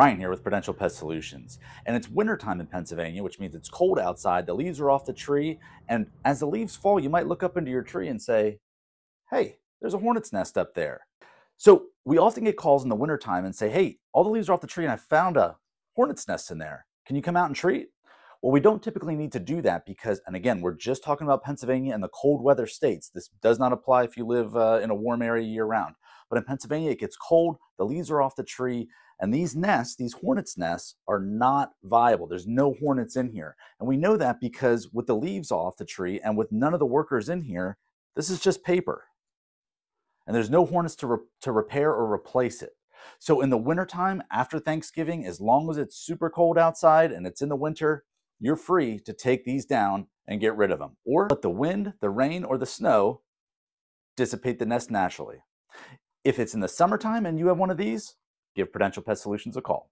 Ryan here with Prudential Pest Solutions. And it's wintertime in Pennsylvania, which means it's cold outside, the leaves are off the tree, and as the leaves fall, you might look up into your tree and say, hey, there's a hornet's nest up there. So we often get calls in the wintertime and say, hey, all the leaves are off the tree and I found a hornet's nest in there. Can you come out and treat? Well, we don't typically need to do that because, and again, we're just talking about Pennsylvania and the cold weather states. This does not apply if you live uh, in a warm area year round. But in Pennsylvania, it gets cold, the leaves are off the tree, and these nests, these hornets' nests, are not viable. There's no hornets in here. And we know that because with the leaves off the tree and with none of the workers in here, this is just paper. And there's no hornets to, re to repair or replace it. So in the wintertime, after Thanksgiving, as long as it's super cold outside and it's in the winter, you're free to take these down and get rid of them. Or let the wind, the rain, or the snow dissipate the nest naturally. If it's in the summertime and you have one of these, give Prudential Pest Solutions a call.